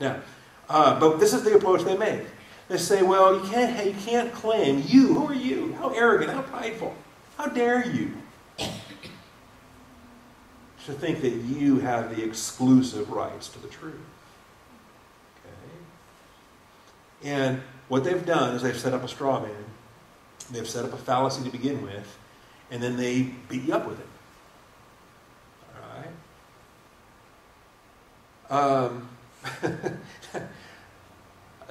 Now, uh, but this is the approach they make. They say, well, you can't, you can't claim, you, who are you? How arrogant, how prideful, how dare you to think that you have the exclusive rights to the truth. Okay? And what they've done is they've set up a straw man. They've set up a fallacy to begin with, and then they beat you up with it. All right? Um,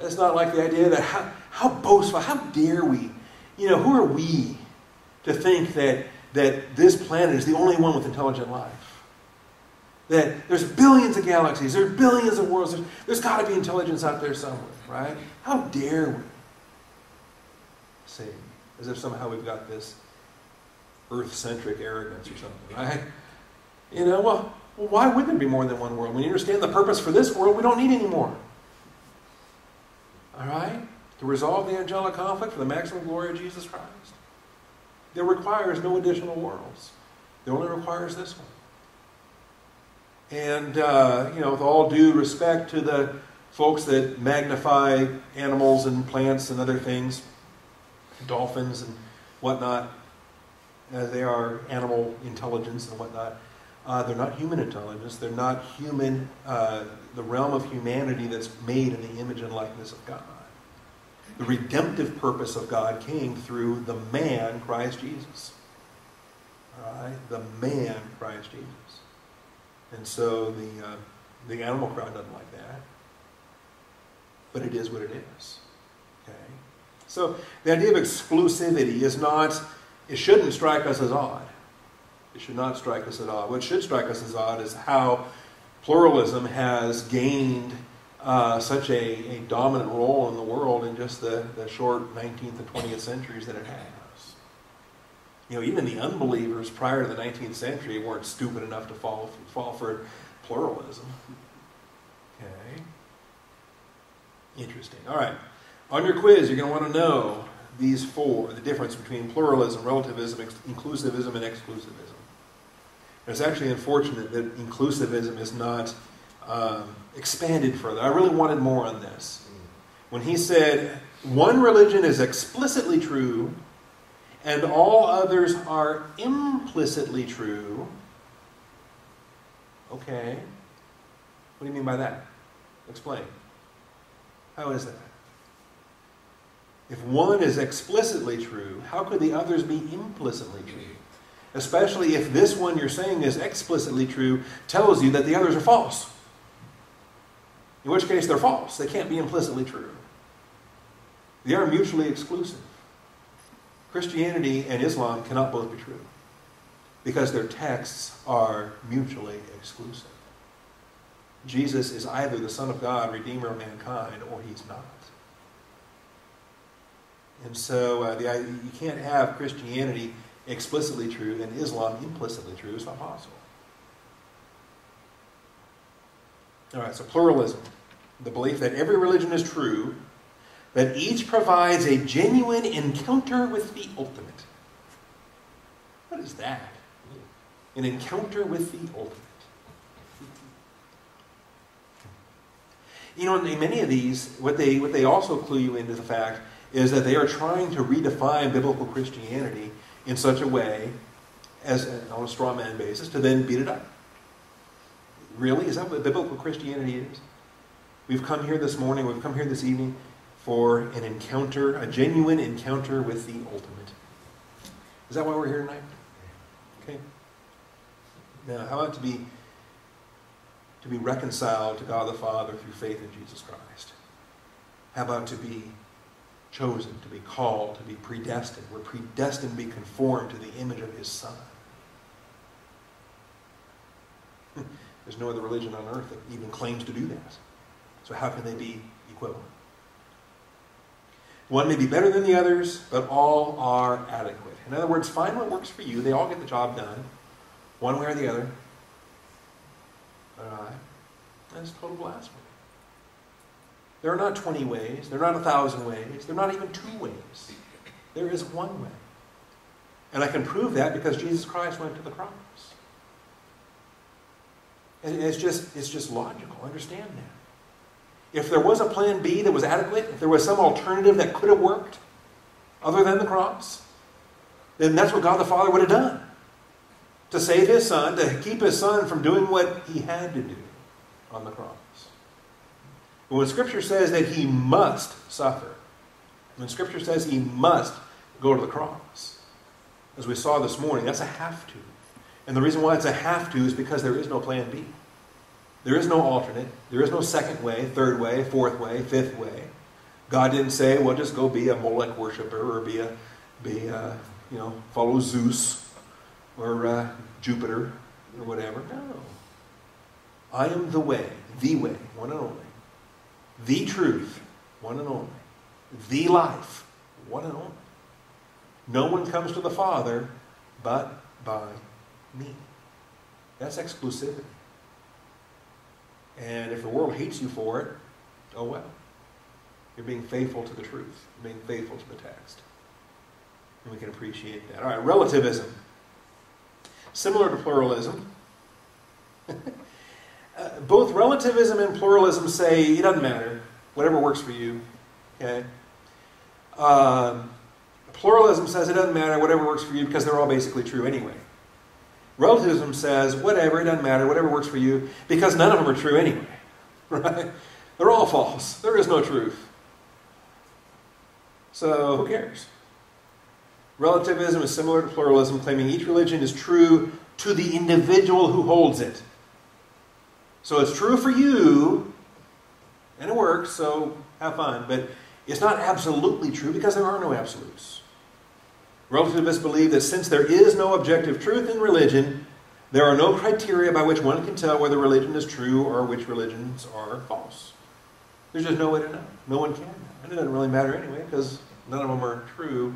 it's not like the idea that how, how boastful, how dare we? You know, who are we to think that, that this planet is the only one with intelligent life? That there's billions of galaxies, there's billions of worlds, there's, there's got to be intelligence out there somewhere, right? How dare we say, as if somehow we've got this earth centric arrogance or something, right? You know, well, well, why would there be more than one world? When you understand the purpose for this world, we don't need any more. All right? To resolve the angelic conflict for the maximum glory of Jesus Christ. It requires no additional worlds. It only requires this one. And, uh, you know, with all due respect to the folks that magnify animals and plants and other things, dolphins and whatnot, as they are animal intelligence and whatnot, uh, they're not human intelligence. They're not human, uh, the realm of humanity that's made in the image and likeness of God. The redemptive purpose of God came through the man, Christ Jesus. All right? The man, Christ Jesus. And so the, uh, the animal crowd doesn't like that. But it is what it is. Okay? So the idea of exclusivity is not, it shouldn't strike us as odd. It should not strike us at odd. What should strike us as odd is how pluralism has gained uh, such a, a, dominant role in the world in just the, the short 19th and 20th centuries that it has. You know, even the unbelievers prior to the 19th century weren't stupid enough to fall, fall for pluralism. Okay. Interesting. All right. On your quiz, you're going to want to know these four the difference between pluralism, relativism, inclusivism, and exclusivism. And it's actually unfortunate that inclusivism is not um, expanded further. I really wanted more on this. When he said, one religion is explicitly true and all others are implicitly true. Okay. What do you mean by that? Explain. How is that? If one is explicitly true, how could the others be implicitly true? Especially if this one you're saying is explicitly true tells you that the others are false. In which case they're false. They can't be implicitly true. They are mutually exclusive. Christianity and Islam cannot both be true because their texts are mutually exclusive. Jesus is either the Son of God, Redeemer of mankind, or he's not. And so uh, the, you can't have Christianity explicitly true and Islam implicitly true. It's not possible. All right, so pluralism. The belief that every religion is true, that each provides a genuine encounter with the ultimate. What is that? An encounter with the ultimate. You know, in many of these, what they, what they also clue you into the fact is that they are trying to redefine biblical Christianity in such a way, as on a straw man basis, to then beat it up. Really? Is that what biblical Christianity is? We've come here this morning, we've come here this evening for an encounter, a genuine encounter with the ultimate. Is that why we're here tonight? Okay. Now, how about to be to be reconciled to God the Father through faith in Jesus Christ? How about to be chosen, to be called, to be predestined? We're predestined to be conformed to the image of His Son. There's no other religion on earth that even claims to do that. So how can they be equivalent? One may be better than the others, but all are adequate. In other words, find what works for you. They all get the job done, one way or the other. All right. Uh, that's total blasphemy. There are not 20 ways. There are not a thousand ways. There are not even two ways. There is one way. And I can prove that because Jesus Christ went to the cross. And it's just, it's just logical. Understand that. if there was a plan B that was adequate, if there was some alternative that could have worked other than the cross, then that's what God the Father would have done. To save his son, to keep his son from doing what he had to do on the cross. But when Scripture says that he must suffer, when Scripture says he must go to the cross, as we saw this morning, that's a have to. And the reason why it's a have to is because there is no plan B. There is no alternate. There is no second way, third way, fourth way, fifth way. God didn't say, well, just go be a Molech worshiper or be a, be a, you know, follow Zeus or uh, Jupiter or whatever. No. I am the way, the way, one and only. The truth, one and only. The life, one and only. No one comes to the Father but by me. That's exclusivity. And if the world hates you for it, oh well. You're being faithful to the truth, You're being faithful to the text. And we can appreciate that. All right, relativism. Similar to pluralism. both relativism and pluralism say it doesn't matter, whatever works for you. Okay? Um, pluralism says it doesn't matter, whatever works for you, because they're all basically true anyway. Relativism says, whatever, it doesn't matter, whatever works for you, because none of them are true anyway. Right? They're all false. There is no truth. So who cares? Relativism is similar to pluralism, claiming each religion is true to the individual who holds it. So it's true for you, and it works, so have fun, but it's not absolutely true because there are no absolutes. Relativists believe that since there is no objective truth in religion, there are no criteria by which one can tell whether religion is true or which religions are false. There's just no way to know. No one can. And it doesn't really matter anyway because none of them are true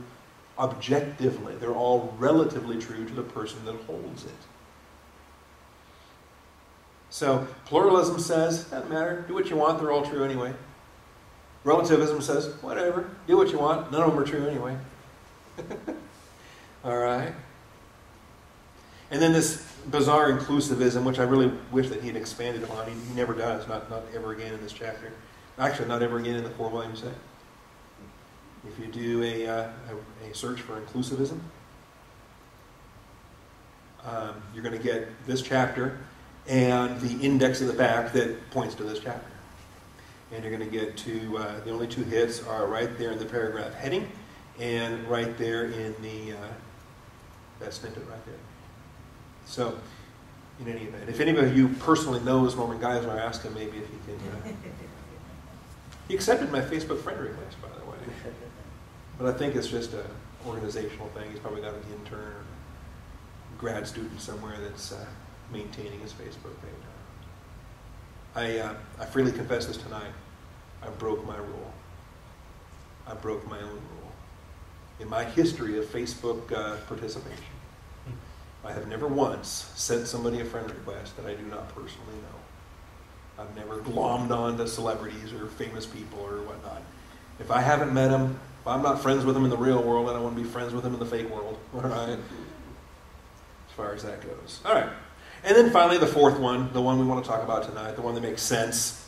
objectively. They're all relatively true to the person that holds it. So pluralism says, doesn't matter, do what you want, they're all true anyway. Relativism says, whatever, do what you want, none of them are true anyway. All right? And then this bizarre inclusivism, which I really wish that he had expanded upon. He, he never does, not, not ever again in this chapter. Actually, not ever again in the four Volumes set. If you do a, uh, a, a, search for inclusivism, um, you're going to get this chapter and the index of the back that points to this chapter. And you're going to get to uh, the only two hits are right there in the paragraph heading and right there in the uh, that snippet right there. So, in any event, if anybody of you personally knows Norman Geisler, ask him maybe if he can. Uh, he accepted my Facebook friend request, by the way. But I think it's just an organizational thing. He's probably got an intern or grad student somewhere that's uh, maintaining his Facebook page. I, uh, I freely confess this tonight. I broke my rule. I broke my own rule in my history of Facebook uh, participation. I have never once sent somebody a friend request that I do not personally know. I've never glommed on to celebrities or famous people or whatnot. If I haven't met them, if I'm not friends with them in the real world, and I want to be friends with them in the fake world. All right? As far as that goes. All right. And then finally, the fourth one, the one we want to talk about tonight, the one that makes sense,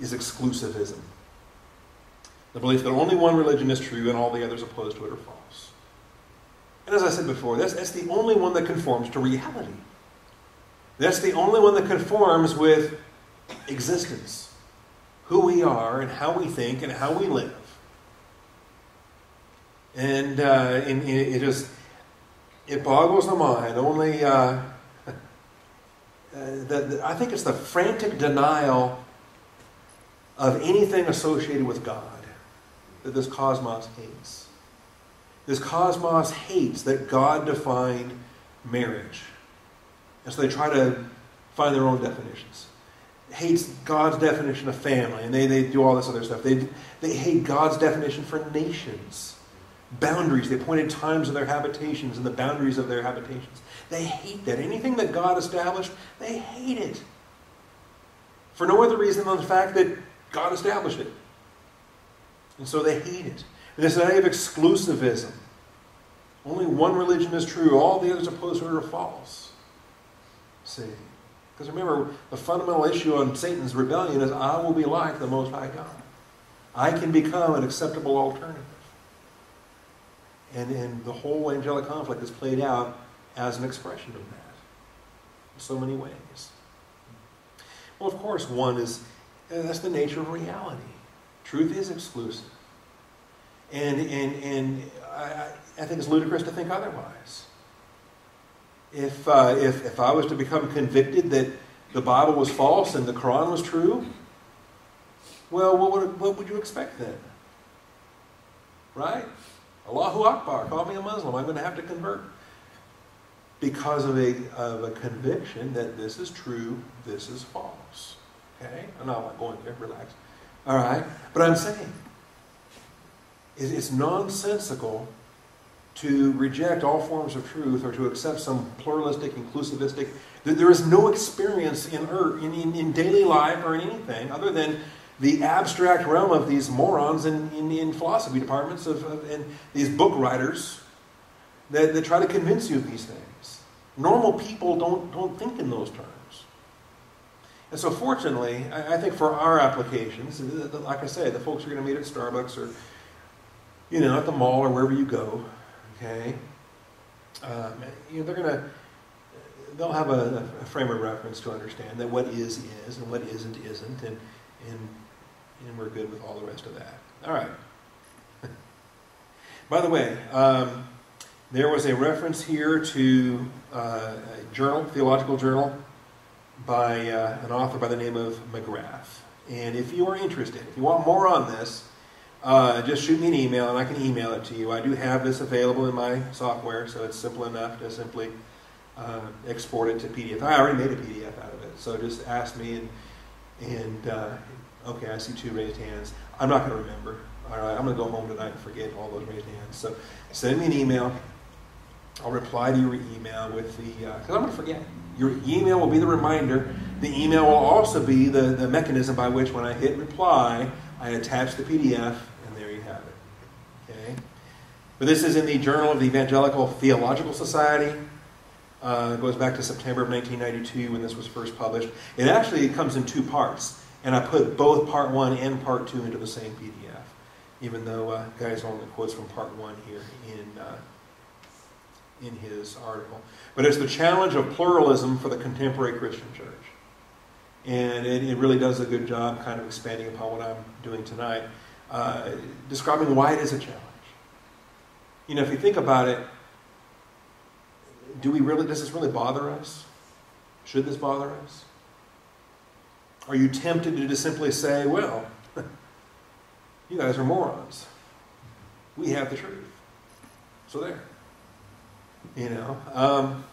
is exclusivism. The belief that only one religion is true and all the others opposed to it are false. And as I said before, that's, that's the only one that conforms to reality. That's the only one that conforms with existence, who we are and how we think and how we live. And, uh, and it just it boggles the mind. Only uh, Uh, the, the, I think it's the frantic denial of anything associated with God that this cosmos hates. This cosmos hates that God defined marriage. And so they try to find their own definitions. Hates God's definition of family, and they, they do all this other stuff. They, they hate God's definition for nations, boundaries. They pointed times of their habitations and the boundaries of their habitations. They hate that. Anything that God established, they hate it. For no other reason than the fact that God established it. And so they hate it. And this idea of exclusivism. Only one religion is true, all the others opposed to it are false. See? Because remember, the fundamental issue on Satan's rebellion is I will be like the Most High God. I can become an acceptable alternative. And, and the whole angelic conflict is played out as an expression of that in so many ways. Well, of course, one is that's the nature of reality. Truth is exclusive. And, and, and I, I think it's ludicrous to think otherwise. If, uh, if, if I was to become convicted that the Bible was false and the Quran was true, well, what would, what would you expect then? Right? Allahu Akbar, call me a Muslim. I'm going to have to convert. Because of a, of a conviction that this is true, this is false. Okay? I'm not going there, relax. All right? But I'm saying, it's nonsensical to reject all forms of truth or to accept some pluralistic, inclusivistic. There is no experience in, earth, in, in, in daily life or in anything other than the abstract realm of these morons in, in, in philosophy departments of, of, and these book writers that, that try to convince you of these things. Normal people don't, don't think in those terms. And so, fortunately, I, I think for our applications, like I say, the folks you're going to meet at Starbucks or, you know, at the mall or wherever you go, okay? Um, you know, they're going to, they'll have a, a, frame of reference to understand that what is is and what isn't isn't, and, and and we're good with all the rest of that. All right. By the way, um, there was a reference here to uh, a journal, theological journal, by uh, an author by the name of McGrath. And if you are interested, if you want more on this, uh, just shoot me an email and I can email it to you. I do have this available in my software, so it's simple enough to simply uh, export it to PDF. I already made a PDF out of it, so just ask me and, and uh, Okay, I see two raised hands. I'm not going to remember. All right, I'm going to go home tonight and forget all those raised hands. So send me an email. I'll reply to your email with the, because uh, I'm going to forget. Your email will be the reminder. The email will also be the, the mechanism by which when I hit reply, I attach the PDF, and there you have it. Okay? But this is in the Journal of the Evangelical Theological Society. Uh, it goes back to September of 1992 when this was first published. It actually comes in two parts. And I put both part one and part two into the same PDF, even though uh, guys only quotes from part one here in, uh, in his article. But it's the challenge of pluralism for the contemporary Christian church. And it, it really does a good job kind of expanding upon what I'm doing tonight, uh, describing why it is a challenge. You know, if you think about it, do we really, does this really bother us? Should this bother us? Are you tempted to just simply say, well, you guys are morons? We have the truth. So there. You know, um,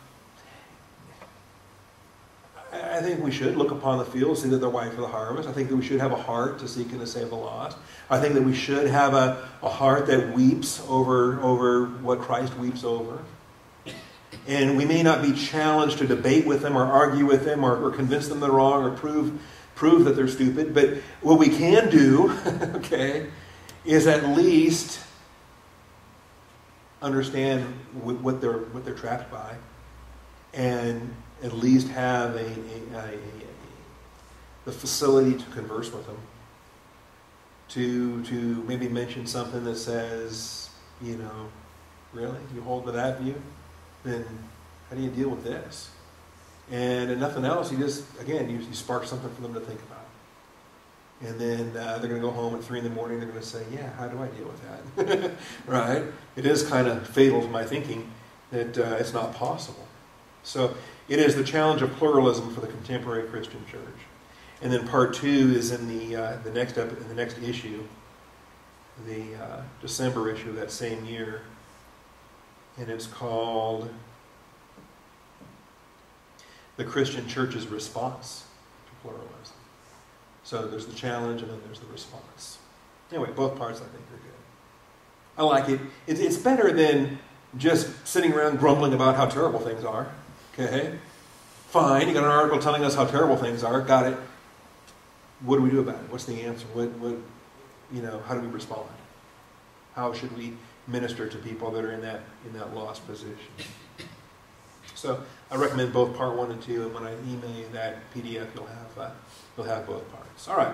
I think we should look upon the field, see that they're white for the harvest. I think that we should have a heart to seek and to save the lost. I think that we should have a, a heart that weeps over, over what Christ weeps over. And we may not be challenged to debate with them or argue with them or, or convince them they're wrong or prove prove that they're stupid, but what we can do, okay, is at least understand what they're what they're trapped by, and at least have a, a, a, the facility to converse with them. To to maybe mention something that says, you know, really you hold to that view, then how do you deal with this? And if nothing else, you just, again, you, you spark something for them to think about. And then uh, they're going to go home at 3 in the morning. They're going to say, Yeah, how do I deal with that? right? It is kind of fatal to my thinking that uh, it's not possible. So it is the challenge of pluralism for the contemporary Christian church. And then part two is in the, uh, the, next, up, in the next issue, the uh, December issue of that same year. And it's called the Christian church's response to pluralism. So there's the challenge and then there's the response. Anyway, both parts I think are good. I like it. It's better than just sitting around grumbling about how terrible things are. Okay? Fine, you got an article telling us how terrible things are. Got it. What do we do about it? What's the answer? What, what, you know, how do we respond? How should we minister to people that are in that, in that lost position? So I recommend both part one and two, and when I email you that PDF, you'll have uh, you'll have both parts. All right.